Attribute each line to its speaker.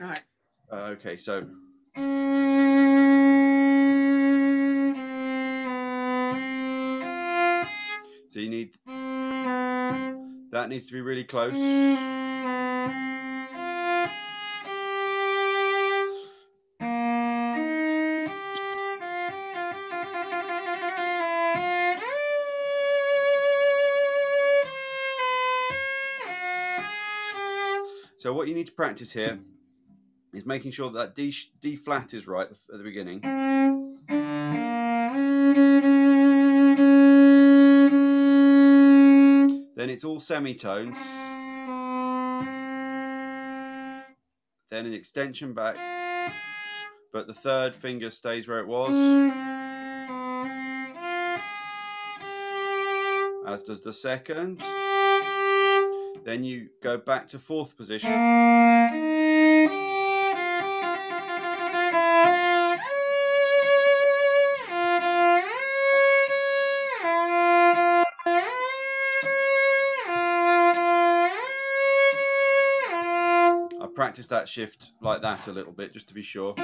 Speaker 1: Right.
Speaker 2: Uh, okay, so so you need that needs to be really close. So what you need to practice here is making sure that D, D flat is right at the beginning. Then it's all semitones. Then an extension back. But the third finger stays where it was. As does the second. Then you go back to fourth position. I practiced that shift like that a little bit just to be sure.